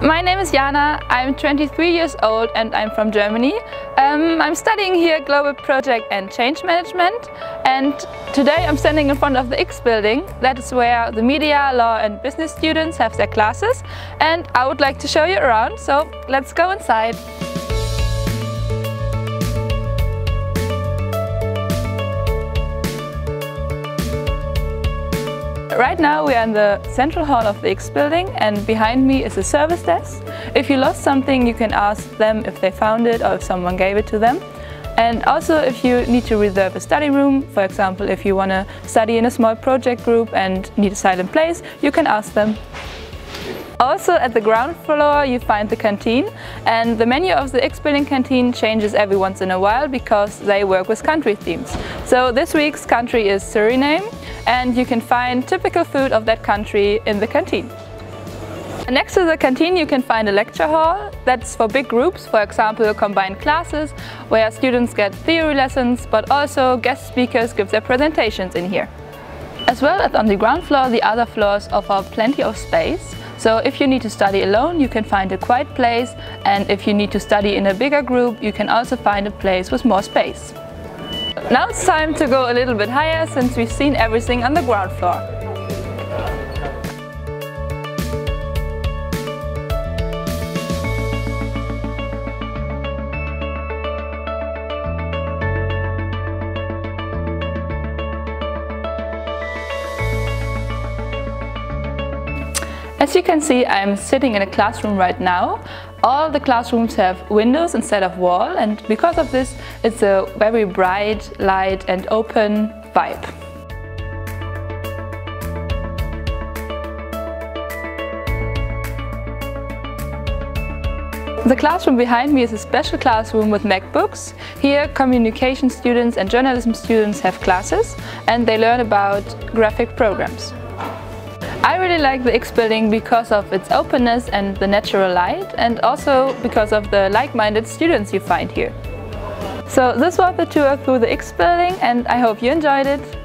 My name is Jana. I'm 23 years old and I'm from Germany. Um, I'm studying here Global Project and Change Management and today I'm standing in front of the X building. That is where the media, law and business students have their classes and I would like to show you around, so let's go inside. Right now we are in the central hall of the X building and behind me is a service desk. If you lost something you can ask them if they found it or if someone gave it to them. And also if you need to reserve a study room, for example if you want to study in a small project group and need a silent place, you can ask them. Also at the ground floor you find the canteen and the menu of the X Building canteen changes every once in a while because they work with country themes. So this week's country is Suriname and you can find typical food of that country in the canteen. Next to the canteen you can find a lecture hall that's for big groups, for example combined classes where students get theory lessons but also guest speakers give their presentations in here. As well as on the ground floor, the other floors offer plenty of space so if you need to study alone, you can find a quiet place and if you need to study in a bigger group, you can also find a place with more space. Now it's time to go a little bit higher since we've seen everything on the ground floor. As you can see, I'm sitting in a classroom right now. All the classrooms have windows instead of wall and because of this, it's a very bright, light and open vibe. The classroom behind me is a special classroom with MacBooks. Here communication students and journalism students have classes and they learn about graphic programs. I really like the X building because of its openness and the natural light and also because of the like-minded students you find here. So this was the tour through the X building and I hope you enjoyed it.